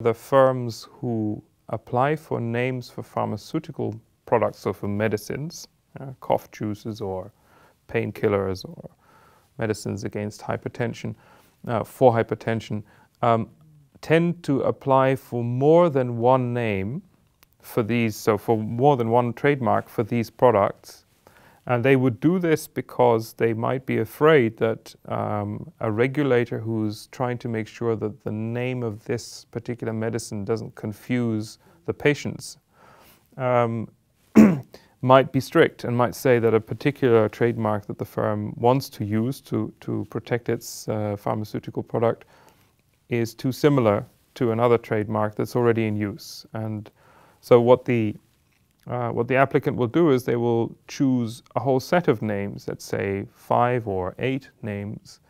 The firms who apply for names for pharmaceutical products, so for medicines, uh, cough juices or painkillers or medicines against hypertension, uh, for hypertension, um, tend to apply for more than one name for these, so for more than one trademark for these products. And they would do this because they might be afraid that um, a regulator who's trying to make sure that the name of this particular medicine doesn't confuse the patients um, might be strict and might say that a particular trademark that the firm wants to use to, to protect its uh, pharmaceutical product is too similar to another trademark that's already in use. And so what the uh, what the applicant will do is they will choose a whole set of names, let's say five or eight names,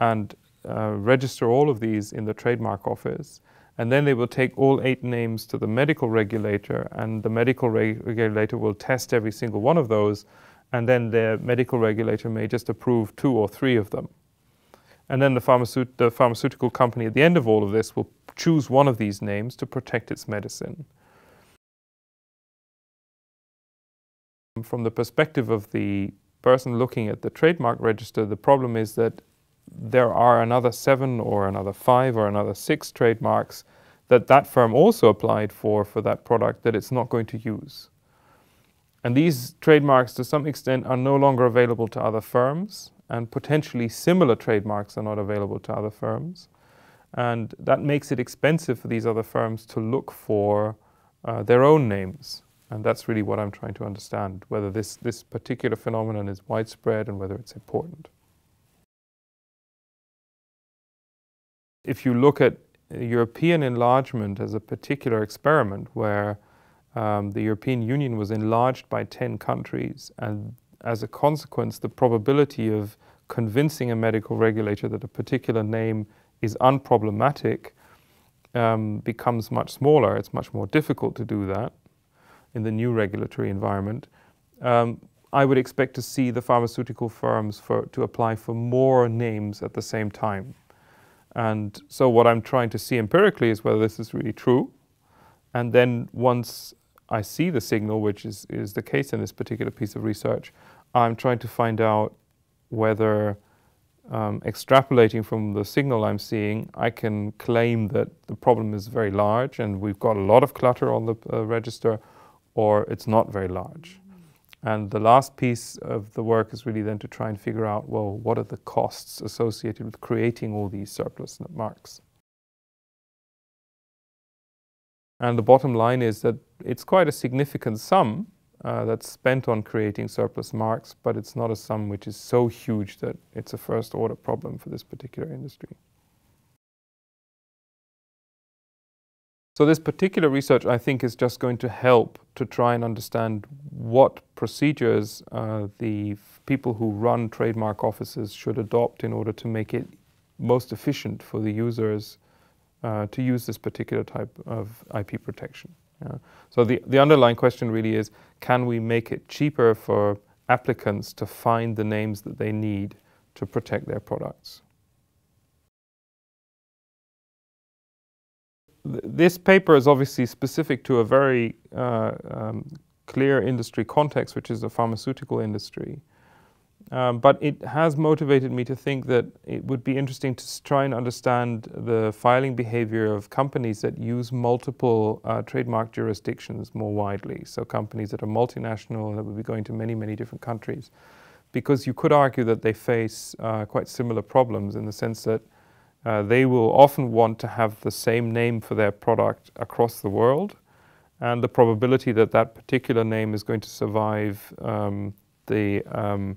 and uh, register all of these in the trademark office. And then they will take all eight names to the medical regulator, and the medical regulator will test every single one of those, and then the medical regulator may just approve two or three of them. And then the, pharmaceut the pharmaceutical company at the end of all of this will choose one of these names to protect its medicine. From the perspective of the person looking at the trademark register, the problem is that there are another seven or another five or another six trademarks that that firm also applied for for that product that it's not going to use. And these trademarks to some extent are no longer available to other firms and potentially similar trademarks are not available to other firms. And that makes it expensive for these other firms to look for uh, their own names. And that's really what I'm trying to understand, whether this, this particular phenomenon is widespread and whether it's important. If you look at European enlargement as a particular experiment where um, the European Union was enlarged by 10 countries and as a consequence the probability of convincing a medical regulator that a particular name is unproblematic um, becomes much smaller. It's much more difficult to do that in the new regulatory environment. Um, I would expect to see the pharmaceutical firms for, to apply for more names at the same time. And so what I'm trying to see empirically is whether this is really true. And then once I see the signal, which is, is the case in this particular piece of research, I'm trying to find out whether um, extrapolating from the signal I'm seeing, I can claim that the problem is very large and we've got a lot of clutter on the uh, register, or it's not very large. And the last piece of the work is really then to try and figure out, well, what are the costs associated with creating all these surplus marks? And the bottom line is that it's quite a significant sum uh, that's spent on creating surplus marks, but it's not a sum which is so huge that it's a first order problem for this particular industry. So this particular research, I think, is just going to help to try and understand what procedures uh, the people who run trademark offices should adopt in order to make it most efficient for the users uh, to use this particular type of IP protection. Yeah. So the, the underlying question really is, can we make it cheaper for applicants to find the names that they need to protect their products? This paper is obviously specific to a very uh, um, clear industry context, which is the pharmaceutical industry. Um, but it has motivated me to think that it would be interesting to try and understand the filing behavior of companies that use multiple uh, trademark jurisdictions more widely. So companies that are multinational that would be going to many, many different countries. Because you could argue that they face uh, quite similar problems in the sense that uh, they will often want to have the same name for their product across the world, and the probability that that particular name is going to survive um, the um,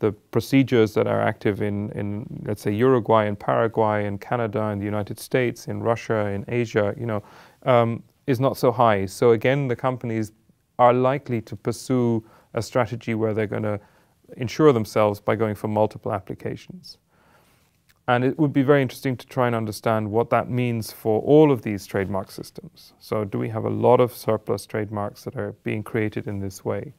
the procedures that are active in, in, let's say, Uruguay and Paraguay and Canada and the United States, in Russia, in Asia, you know, um, is not so high. So again, the companies are likely to pursue a strategy where they're going to insure themselves by going for multiple applications. And it would be very interesting to try and understand what that means for all of these trademark systems. So do we have a lot of surplus trademarks that are being created in this way?